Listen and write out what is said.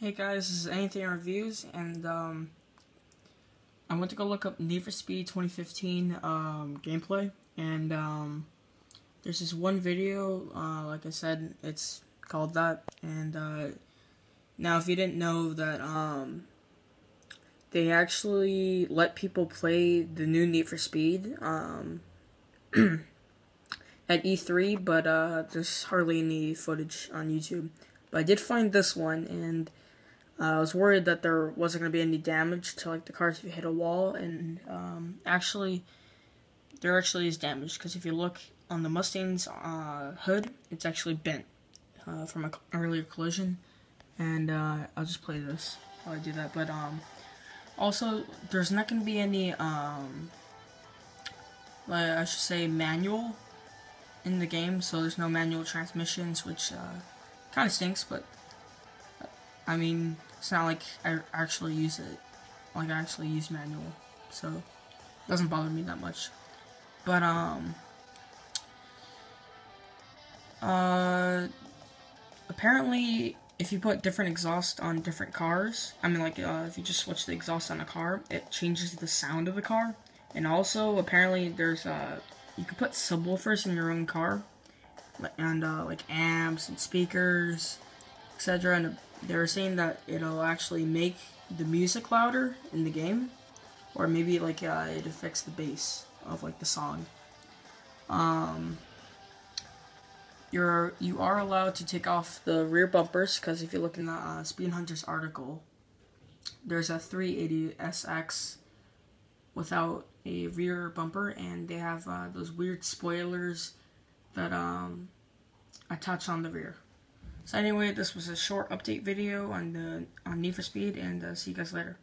Hey guys, this is Anything Reviews, and um, I went to go look up Need for Speed 2015 um, gameplay, and um, there's this one video, uh, like I said, it's called that, and uh, now if you didn't know that um, they actually let people play the new Need for Speed um, at E3, but uh, there's hardly any footage on YouTube. But I did find this one, and uh, I was worried that there wasn't going to be any damage to like the cars if you hit a wall, and um, actually, there actually is damage because if you look on the Mustang's uh, hood, it's actually bent uh, from an earlier collision. And uh, I'll just play this while I do that. But um, also, there's not going to be any um, like I should say manual in the game, so there's no manual transmissions, which uh, kind of stinks, but I mean, it's not like I actually use it, like I actually use manual, so it doesn't bother me that much. But, um, uh, apparently, if you put different exhaust on different cars, I mean, like, uh, if you just switch the exhaust on a car, it changes the sound of the car. And also, apparently, there's, uh, you can put subwoofers in your own car, and, uh, like, amps and speakers, etc. And they were saying that it'll actually make the music louder in the game, or maybe like uh, it affects the bass of like the song. Um, you're you are allowed to take off the rear bumpers because if you look in the uh, Speed Hunters article, there's a 380 SX without a rear bumper, and they have uh, those weird spoilers that um, attach on the rear. So anyway, this was a short update video on the on Need for Speed, and uh, see you guys later.